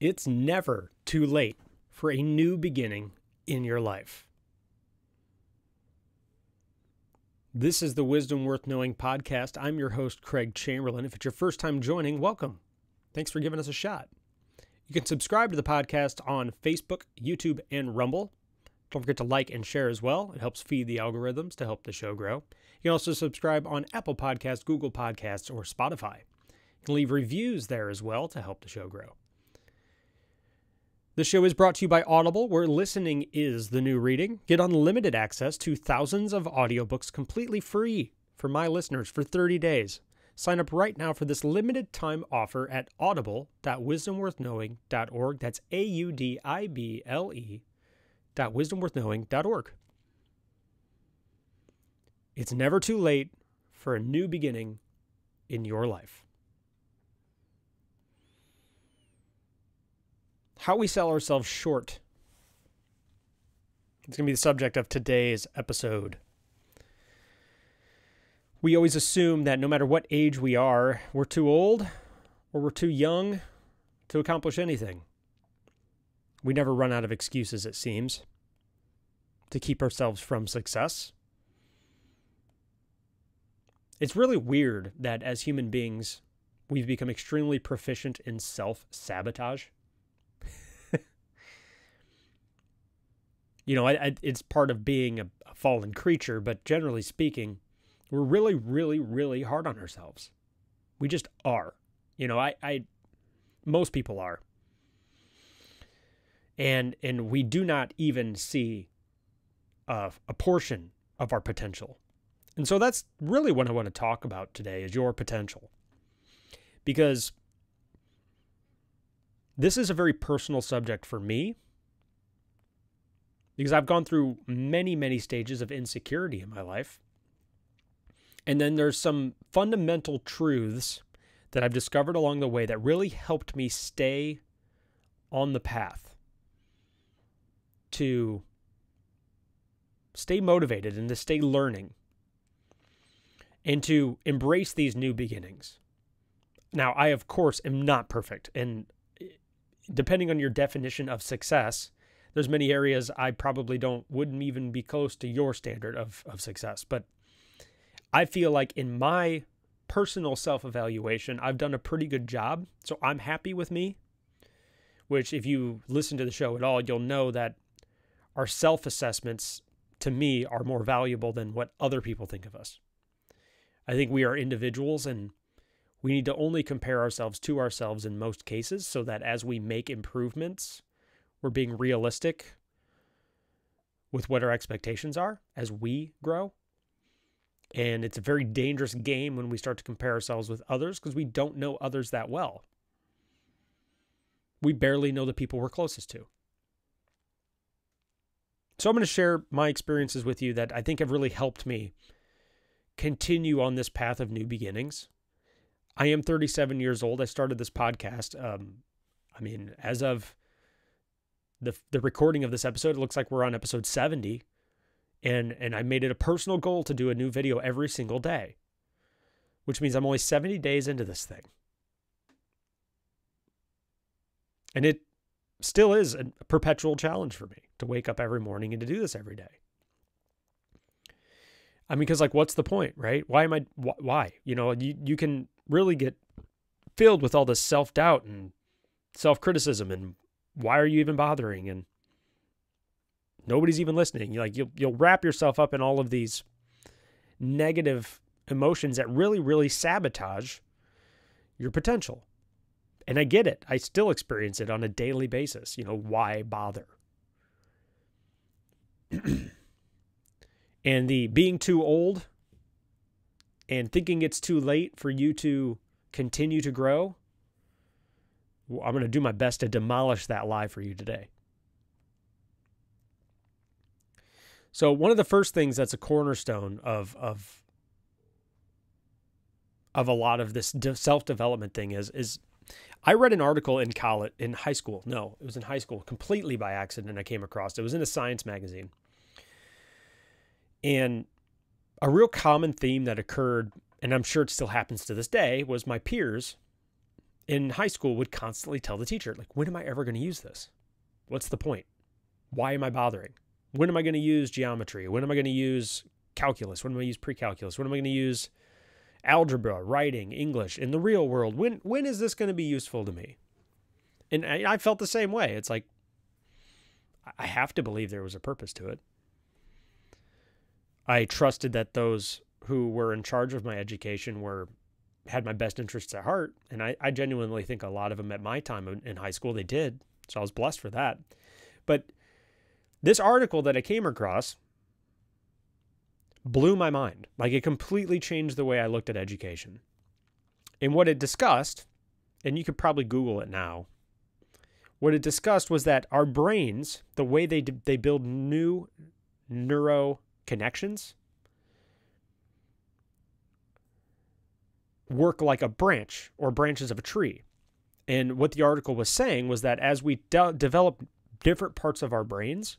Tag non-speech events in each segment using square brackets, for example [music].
It's never too late for a new beginning in your life. This is the Wisdom Worth Knowing podcast. I'm your host, Craig Chamberlain. If it's your first time joining, welcome. Thanks for giving us a shot. You can subscribe to the podcast on Facebook, YouTube, and Rumble. Don't forget to like and share as well. It helps feed the algorithms to help the show grow. You can also subscribe on Apple Podcasts, Google Podcasts, or Spotify. You can leave reviews there as well to help the show grow. The show is brought to you by Audible, where listening is the new reading. Get unlimited access to thousands of audiobooks completely free for my listeners for 30 days. Sign up right now for this limited time offer at audible.wisdomworthknowing.org. That's A U D I B L E dot wisdomworthknowing.org. It's never too late for a new beginning in your life. How we sell ourselves short. It's going to be the subject of today's episode. We always assume that no matter what age we are, we're too old or we're too young to accomplish anything. We never run out of excuses, it seems, to keep ourselves from success. It's really weird that as human beings, we've become extremely proficient in self sabotage. You know, I, I, it's part of being a, a fallen creature, but generally speaking, we're really, really, really hard on ourselves. We just are. You know, I, I most people are. And and we do not even see a, a portion of our potential. And so that's really what I want to talk about today is your potential. Because this is a very personal subject for me because I've gone through many, many stages of insecurity in my life. And then there's some fundamental truths that I've discovered along the way that really helped me stay on the path to stay motivated and to stay learning and to embrace these new beginnings. Now, I, of course, am not perfect. And eh, depending on your definition of success, there's many areas I probably don't, wouldn't even be close to your standard of, of success. But I feel like in my personal self evaluation, I've done a pretty good job. So I'm happy with me, which, if you listen to the show at all, you'll know that our self assessments to me are more valuable than what other people think of us. I think we are individuals and we need to only compare ourselves to ourselves in most cases so that as we make improvements, we're being realistic with what our expectations are as we grow and it's a very dangerous game when we start to compare ourselves with others because we don't know others that well. We barely know the people we're closest to. So I'm going to share my experiences with you that I think have really helped me continue on this path of new beginnings. I am 37 years old. I started this podcast. Um, I mean, as of the the recording of this episode, it looks like we're on episode 70 and and I made it a personal goal to do a new video every single day, which means I'm only 70 days into this thing. And it still is a perpetual challenge for me to wake up every morning and to do this every day. I mean, because like, what's the point, right? Why am I? Wh- why? You know, you you can really get filled with all this self doubt and self criticism, and why are you even bothering? And Nobody's even listening. You like you'll you'll wrap yourself up in all of these negative emotions that really really sabotage your potential. And I get it. I still experience it on a daily basis. You know, why bother? [clears throat] and the being too old and thinking it's too late for you to continue to grow, I'm going to do my best to demolish that lie for you today. So one of the first things that's a cornerstone of of of a lot of this self development thing is is I read an article in college in high school. No, it was in high school, completely by accident. I came across it. Was in a science magazine, and a real common theme that occurred, and I'm sure it still happens to this day, was my peers in high school would constantly tell the teacher, like, when am I ever going to use this? What's the point? Why am I bothering? When am I going to use geometry? When am I going to use calculus? When am I going to use pre-calculus? When am I going to use algebra, writing, English in the real world? When when is this going to be useful to me? And I, I felt the same way. It's like I have to believe there was a purpose to it. I trusted that those who were in charge of my education were had my best interests at heart, and I, I genuinely think a lot of them at my time in, in high school they did. So I was blessed for that. But this article that I came across blew my mind. Like it completely changed the way I looked at education. And what it discussed, and you could probably Google it now, what it discussed was that our brains, the way they they build new neuro connections, work like a branch or branches of a tree. And what the article was saying was that as we de- develop different parts of our brains,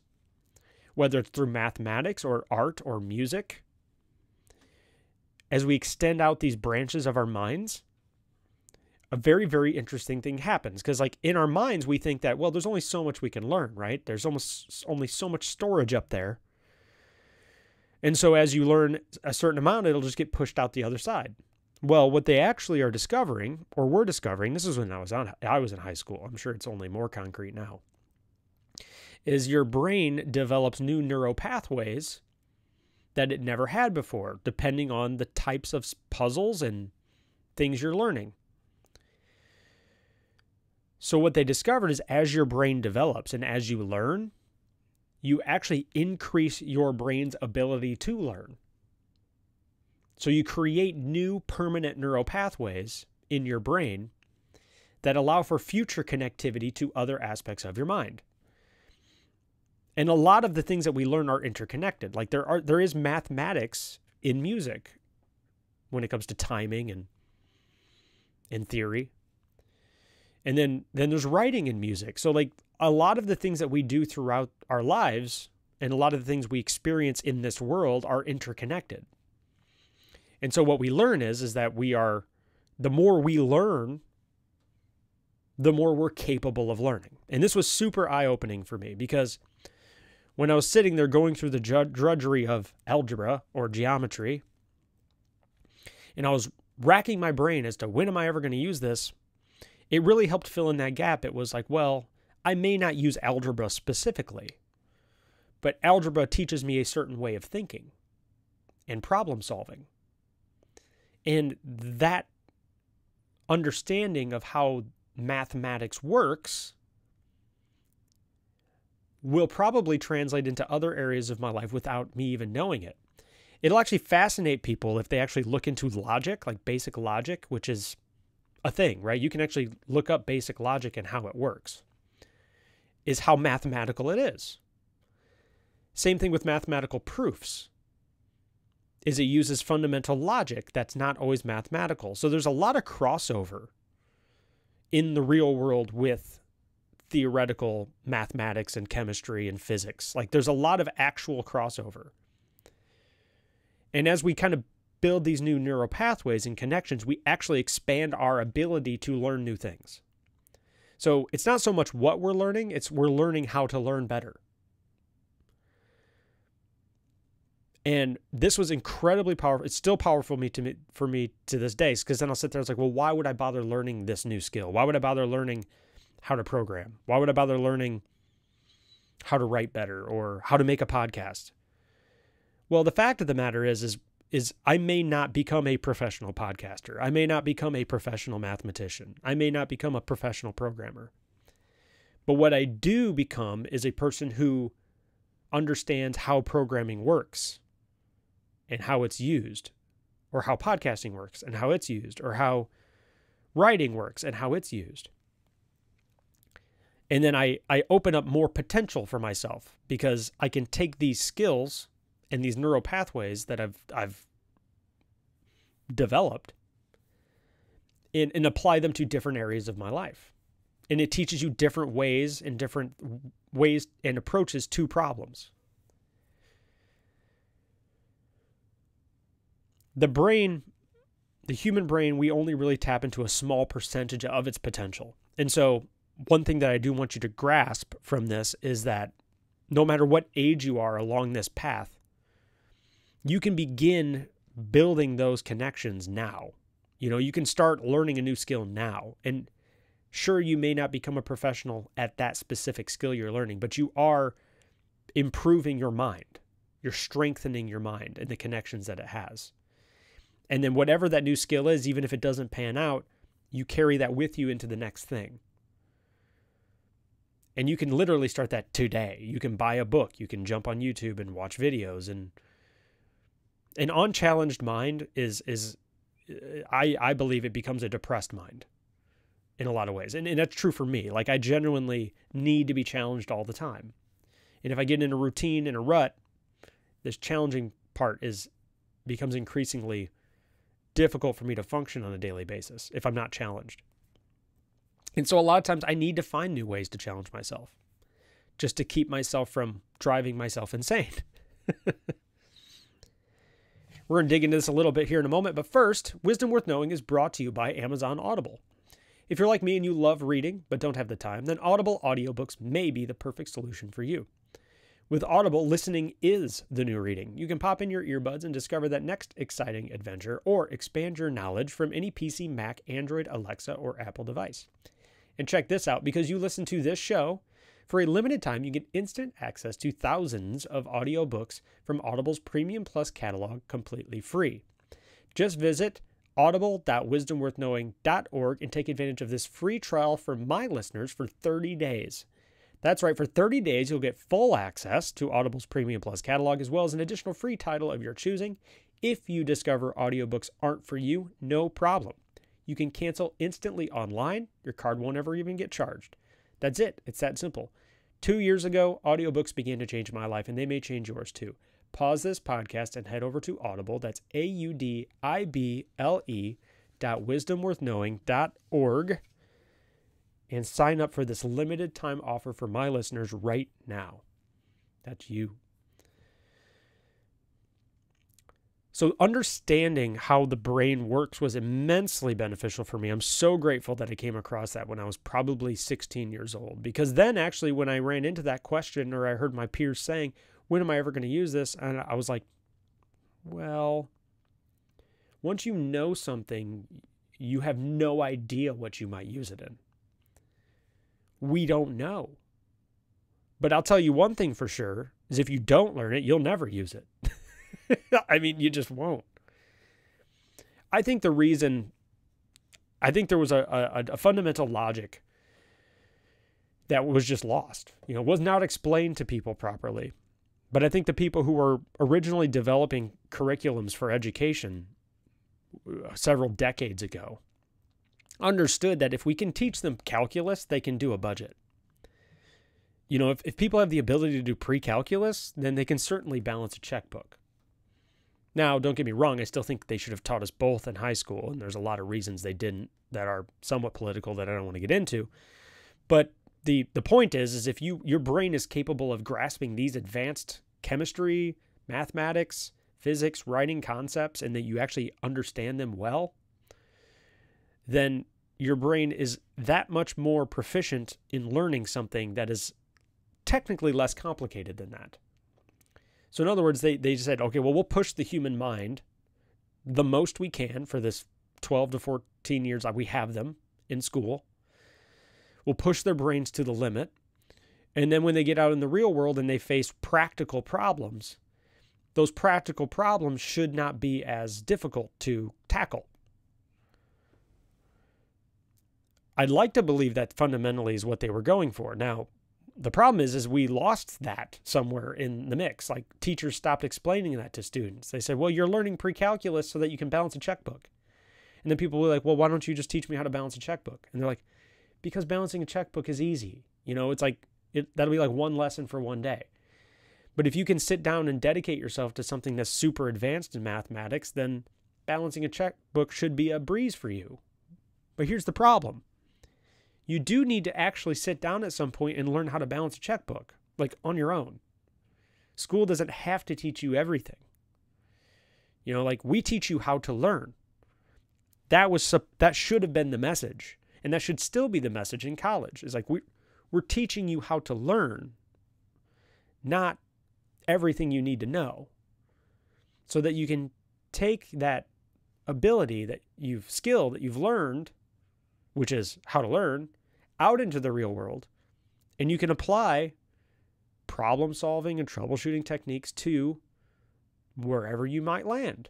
whether it's through mathematics or art or music, as we extend out these branches of our minds, a very, very interesting thing happens. Because, like, in our minds, we think that, well, there's only so much we can learn, right? There's almost only so much storage up there. And so, as you learn a certain amount, it'll just get pushed out the other side. Well, what they actually are discovering, or were discovering, this is when I was on I was in high school. I'm sure it's only more concrete now. Is your brain develops new neural pathways that it never had before, depending on the types of puzzles and things you're learning. So, what they discovered is as your brain develops and as you learn, you actually increase your brain's ability to learn. So you create new permanent neural pathways in your brain that allow for future connectivity to other aspects of your mind. And a lot of the things that we learn are interconnected. Like there are there is mathematics in music when it comes to timing and in theory. And then then there's writing in music. So like a lot of the things that we do throughout our lives and a lot of the things we experience in this world are interconnected. And so what we learn is is that we are the more we learn, the more we're capable of learning. And this was super eye-opening for me because when I was sitting there going through the drudgery of algebra or geometry, and I was racking my brain as to when am I ever going to use this, it really helped fill in that gap. It was like, well, I may not use algebra specifically, but algebra teaches me a certain way of thinking and problem solving. And that understanding of how mathematics works will probably translate into other areas of my life without me even knowing it. It'll actually fascinate people if they actually look into logic, like basic logic, which is a thing, right? You can actually look up basic logic and how it works, is how mathematical it is. Same thing with mathematical proofs is it uses fundamental logic that's not always mathematical. So there's a lot of crossover in the real world with theoretical mathematics and chemistry and physics. Like there's a lot of actual crossover. And as we kind of build these new neural pathways and connections, we actually expand our ability to learn new things. So it's not so much what we're learning, it's we're learning how to learn better. And this was incredibly powerful. It's still powerful me to me, for me to this day because then I'll sit there. And it's like, well, why would I bother learning this new skill? Why would I bother learning how to program? Why would I bother learning how to write better or how to make a podcast? Well, the fact of the matter is, is is I may not become a professional podcaster. I may not become a professional mathematician. I may not become a professional programmer. But what I do become is a person who understands how programming works and how it's used, or how podcasting works and how it's used, or how writing works and how it's used. And then I, I open up more potential for myself because I can take these skills and these neural pathways that I've I've developed and, and apply them to different areas of my life. And it teaches you different ways and different ways and approaches to problems. The brain the human brain, we only really tap into a small percentage of its potential. And so, one thing that I do want you to grasp from this is that no matter what age you are along this path, you can begin building those connections now. You know, you can start learning a new skill now. And sure, you may not become a professional at that specific skill you're learning, but you are improving your mind. You're strengthening your mind and the connections that it has. And then, whatever that new skill is, even if it doesn't pan out, you carry that with you into the next thing. And you can literally start that today. You can buy a book, you can jump on YouTube and watch videos and an unchallenged mind is is uh, I I believe it becomes a depressed mind in a lot of ways. And, and that's true for me. Like I genuinely need to be challenged all the time. And if I get in a routine in a rut, this challenging part is becomes increasingly difficult for me to function on a daily basis if I'm not challenged. And so a lot of times I need to find new ways to challenge myself just to keep myself from driving myself insane. [laughs] We're going to dig into this a little bit here in a moment, but first, Wisdom Worth Knowing is brought to you by Amazon Audible. If you're like me and you love reading but don't have the time, then Audible audiobooks may be the perfect solution for you. With Audible, listening is the new reading. You can pop in your earbuds and discover that next exciting adventure or expand your knowledge from any PC, Mac, Android, Alexa, or Apple device. And check this out because you listen to this show, for a limited time, you get instant access to thousands of audiobooks from Audible's Premium Plus catalog completely free. Just visit audible.wisdomworthknowing.org and take advantage of this free trial for my listeners for 30 days. That's right, for 30 days, you'll get full access to Audible's Premium Plus catalog as well as an additional free title of your choosing. If you discover audiobooks aren't for you, no problem. You can cancel instantly online. Your card won't ever even get charged. That's it. It's that simple. Two years ago, audiobooks began to change my life, and they may change yours too. Pause this podcast and head over to Audible. That's A U D I B L E dot wisdomworthknowing.org and sign up for this limited time offer for my listeners right now. That's you. So, understanding how the brain works was immensely beneficial for me. I'm so grateful that I came across that when I was probably 16 years old. Because then, actually, when I ran into that question or I heard my peers saying, When am I ever going to use this? And I was like, Well, once you know something, you have no idea what you might use it in. We don't know. But I'll tell you one thing for sure is if you don't learn it, you'll never use it. [laughs] I mean, you just won't. I think the reason, I think there was a, a, a fundamental logic that was just lost. You know, was not explained to people properly. But I think the people who were originally developing curriculums for education uh, several decades ago understood that if we can teach them calculus, they can do a budget. You know, if, if people have the ability to do pre calculus, then they can certainly balance a checkbook. Now, don't get me wrong, I still think they should have taught us both in high school, and there's a lot of reasons they didn't that are somewhat political that I don't want to get into. But the the point is is if you your brain is capable of grasping these advanced chemistry, mathematics, physics, writing concepts and that you actually understand them well, then your brain is that much more proficient in learning something that is technically less complicated than that. So in other words, they they said, okay, well, we'll push the human mind the most we can for this 12 to 14 years we have them in school. We'll push their brains to the limit. And then when they get out in the real world and they face practical problems, those practical problems should not be as difficult to tackle. I'd like to believe that fundamentally is what they were going for. Now, the problem is is we lost that somewhere in the mix. Like teachers stopped explaining that to students. They said well you're learning pre-calculus so that you can balance a checkbook. And then people were like well why don't you just teach me how to balance a checkbook? And they're like because balancing a checkbook is easy. You know it's like it, that'll be like one lesson for one day. But if you can sit down and dedicate yourself to something that's super advanced in mathematics then balancing a checkbook should be a breeze for you. But here's the problem you do need to actually sit down at some point and learn how to balance a checkbook, like on your own. School doesn't have to teach you everything. You know, like we teach you how to learn. that was that should have been the message and that should still be the message in college is like we we're teaching you how to learn not everything you need to know so that you can take that ability that you've skill that you've learned which is how to learn out into the real world and you can apply problem solving and troubleshooting techniques to wherever you might land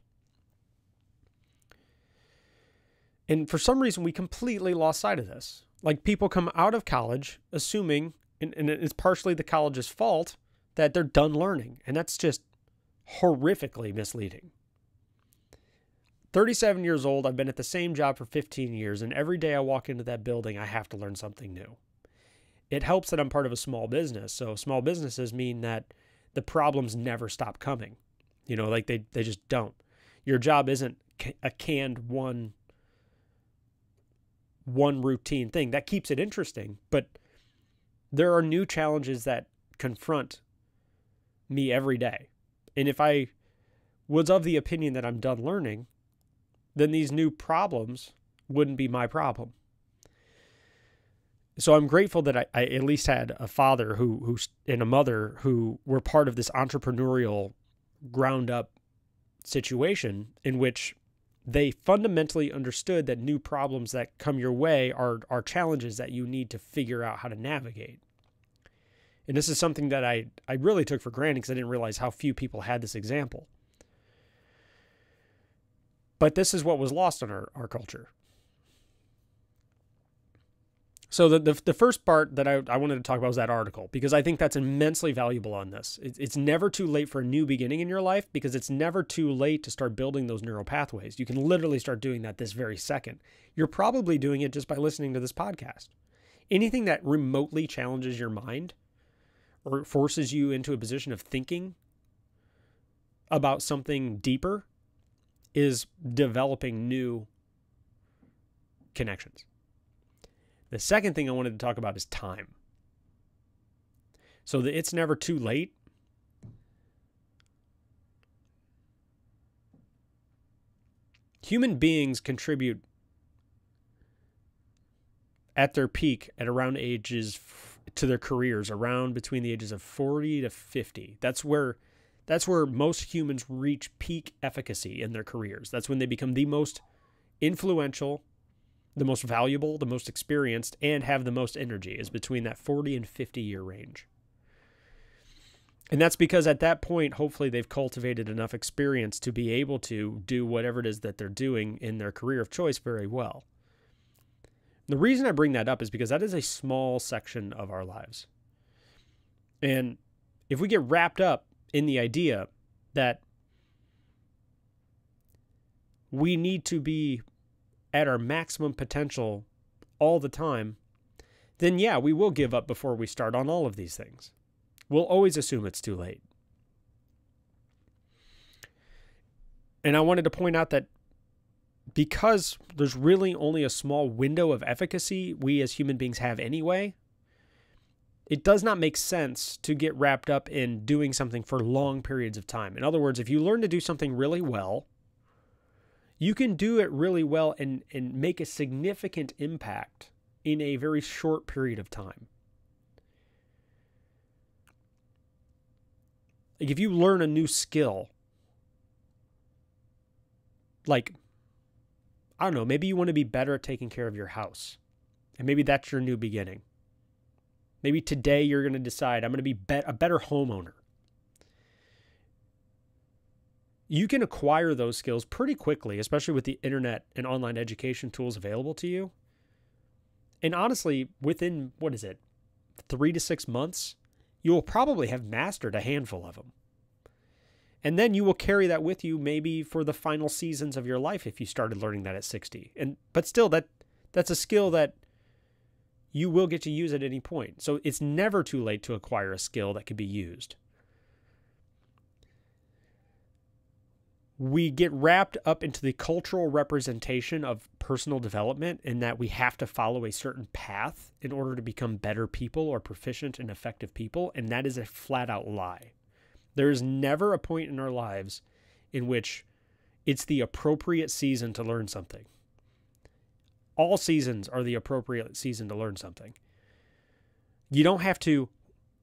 And for some reason, we completely lost sight of this. Like people come out of college assuming, and, and it's partially the college's fault, that they're done learning. And that's just horrifically misleading. 37 years old, I've been at the same job for 15 years, and every day I walk into that building, I have to learn something new. It helps that I'm part of a small business. So, small businesses mean that the problems never stop coming. You know, like they, they just don't. Your job isn't a canned one one routine thing. That keeps it interesting, but there are new challenges that confront me every day. And if I was of the opinion that I'm done learning, then these new problems wouldn't be my problem. So I'm grateful that I, I at least had a father who who and a mother who were part of this entrepreneurial ground up situation in which they fundamentally understood that new problems that come your way are, are challenges that you need to figure out how to navigate. And this is something that I, I really took for granted because I didn't realize how few people had this example. But this is what was lost in our, our culture. So the, the, the first part that I, I wanted to talk about was that article because I think that's immensely valuable on this. It, it's never too late for a new beginning in your life because it's never too late to start building those neural pathways. You can literally start doing that this very second. You're probably doing it just by listening to this podcast. Anything that remotely challenges your mind or forces you into a position of thinking about something deeper is developing new connections. The second thing I wanted to talk about is time. So that it's never too late. Human beings contribute at their peak at around ages to their careers around between the ages of 40 to 50. That's where that's where most humans reach peak efficacy in their careers. That's when they become the most influential the most valuable, the most experienced, and have the most energy is between that 40 and 50 year range. And that's because at that point, hopefully, they've cultivated enough experience to be able to do whatever it is that they're doing in their career of choice very well. The reason I bring that up is because that is a small section of our lives. And if we get wrapped up in the idea that we need to be at our maximum potential all the time, then yeah, we will give up before we start on all of these things. We'll always assume it's too late. And I wanted to point out that because there's really only a small window of efficacy we as human beings have anyway, it does not make sense to get wrapped up in doing something for long periods of time. In other words, if you learn to do something really well, you can do it really well and, and make a significant impact in a very short period of time. Like if you learn a new skill, like, I don't know, maybe you want to be better at taking care of your house. And maybe that's your new beginning. Maybe today you're going to decide, I'm going to be, a better homeowner you can acquire those skills pretty quickly, especially with the internet and online education tools available to you. And honestly, within what is it, three to six months, you will probably have mastered a handful of them. And then you will carry that with you maybe for the final seasons of your life if you started learning that at 60. And but still that that's a skill that you will get to use at any point. So it's never too late to acquire a skill that can be used. we get wrapped up into the cultural representation of personal development in that we have to follow a certain path in order to become better people or proficient and effective people. And that is a flat out lie. There is never a point in our lives in which it's the appropriate season to learn something. All seasons are the appropriate season to learn something. You don't have to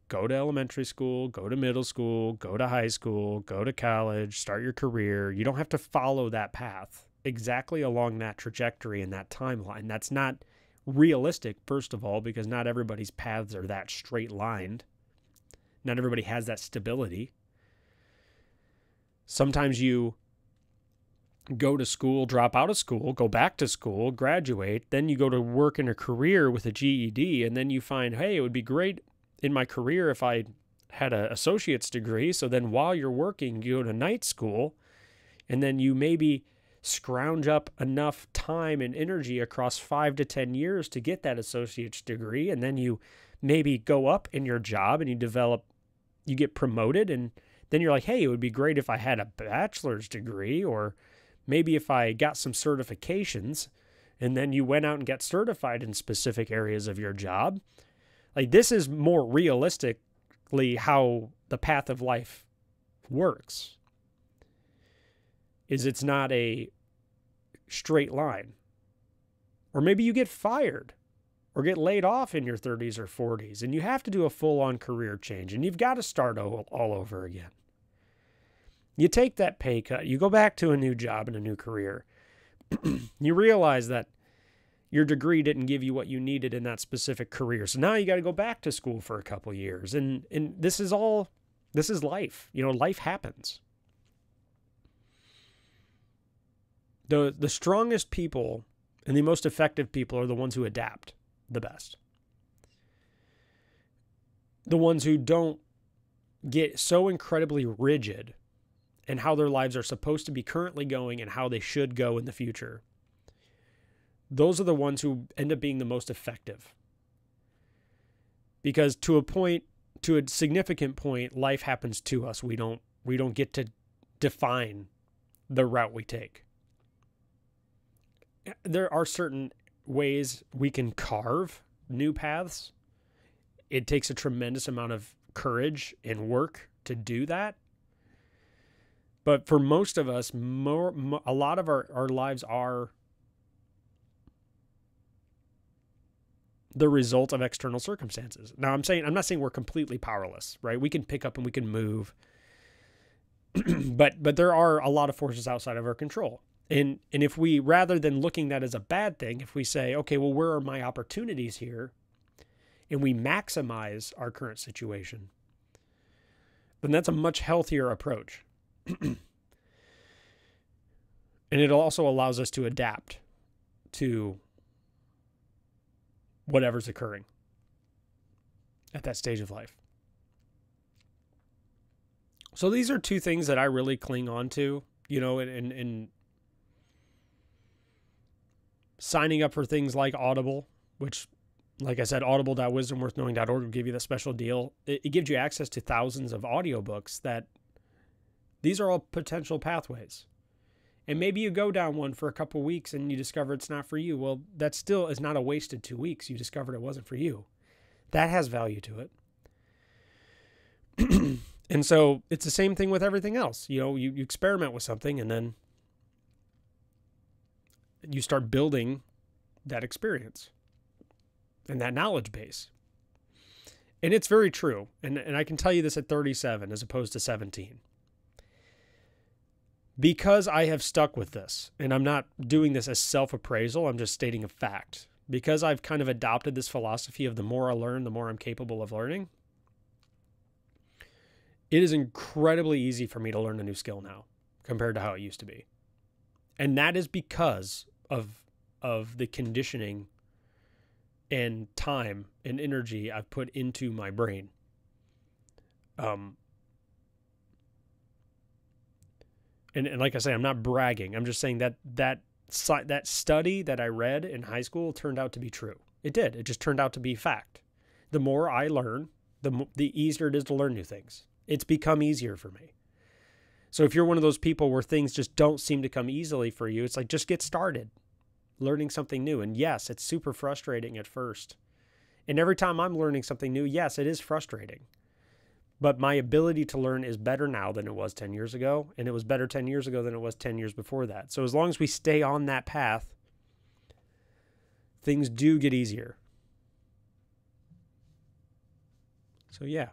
go to elementary school, go to middle school, go to high school, go to college, start your career. You don't have to follow that path exactly along that trajectory and that timeline. That's not realistic, first of all, because not everybody's paths are that straight lined. Not everybody has that stability. Sometimes you go to school, drop out of school, go back to school, graduate, then you go to work in a career with a GED, and then you find, hey, it would be great in my career if I had an associate's degree. So then while you're working, you go to night school, and then you maybe scrounge up enough time and energy across five to 10 years to get that associate's degree. And then you maybe go up in your job and you develop, you get promoted. And then you're like, hey, it would be great if I had a bachelor's degree or maybe if I got some certifications. And then you went out and got certified in specific areas of your job. Like, this is more realistically how the path of life works is it's not a straight line. Or maybe you get fired or get laid off in your 30s or 40s and you have to do a full on career change and you've got to start all, all over again. You take that pay cut, you go back to a new job and a new career. [clears throat] you realize that your degree didn't give you what you needed in that specific career. So now you got to go back to school for a couple years. And and this is all this is life. You know, life happens. the the strongest people and the most effective people are the ones who adapt the best. The ones who don't get so incredibly rigid in how their lives are supposed to be currently going and how they should go in the future. Those are the ones who end up being the most effective. Because to a point, to a significant point, life happens to us. We don't we don't get to define the route we take there are certain ways we can carve new paths. It takes a tremendous amount of courage and work to do that. But for most of us, more, a lot of our, our lives are the result of external circumstances. Now, I'm saying I'm not saying we're completely powerless, right? We can pick up and we can move, [clears throat] but but there are a lot of forces outside of our control. And and if we rather than looking that as a bad thing, if we say, okay, well, where are my opportunities here? And we maximize our current situation, then that's a much healthier approach. [clears throat] and it also allows us to adapt to whatever's occurring at that stage of life. So these are two things that I really cling on to, you know, and, signing up for things like Audible, which, like I said, audible.wisdomworthknowing.org will give you that special deal. It, it gives you access to thousands of audiobooks that these are all potential pathways. And maybe you go down one for a couple weeks and you discover it's not for you. Well, that still is not a wasted two weeks. You discovered it wasn't for you. That has value to it. [clears throat] and so it's the same thing with everything else. You know, you, you experiment with something and then you start building that experience and that knowledge base. And it's very true. And, and I can tell you this at 37 as opposed to 17. Because I have stuck with this, and I'm not doing this as self appraisal, I'm just stating a fact. Because I've kind of adopted this philosophy of the more I learn, the more I'm capable of learning, it is incredibly easy for me to learn a new skill now compared to how it used to be. And that is because of of the conditioning and time and energy I've put into my brain. Um, and, and like I say, I'm not bragging. I'm just saying that that that study that I read in high school turned out to be true. It did. It just turned out to be fact. The more I learn, the the easier it is to learn new things. It's become easier for me. So if you're one of those people where things just don't seem to come easily for you, it's like just get started learning something new. And yes, it's super frustrating at first. And every time I'm learning something new, yes, it is frustrating. But my ability to learn is better now than it was 10 years ago. And it was better 10 years ago than it was 10 years before that. So as long as we stay on that path, things do get easier. So, yeah.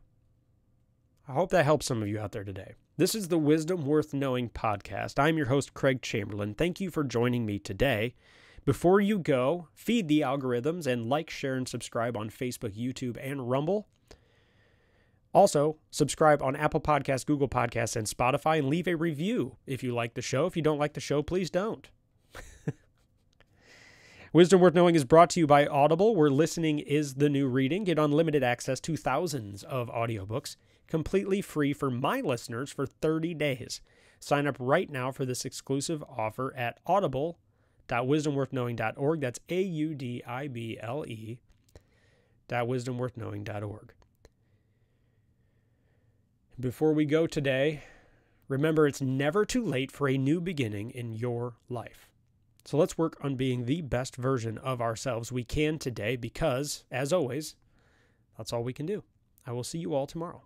I hope that helps some of you out there today. This is the Wisdom Worth Knowing podcast. I'm your host, Craig Chamberlain. Thank you for joining me today. Before you go, feed the algorithms and like, share, and subscribe on Facebook, YouTube, and Rumble. Also, subscribe on Apple Podcasts, Google Podcasts, and Spotify, and leave a review if you like the show. If you don't like the show, please don't. [laughs] Wisdom Worth Knowing is brought to you by Audible, where listening is the new reading. Get unlimited access to thousands of audiobooks completely free for my listeners for 30 days. Sign up right now for this exclusive offer at audible.wisdomworthknowing.org. That's A U D I B L E dot wisdomworthknowing.org. Before we go today, remember it's never too late for a new beginning in your life. So let's work on being the best version of ourselves we can today because, as always, that's all we can do. I will see you all tomorrow.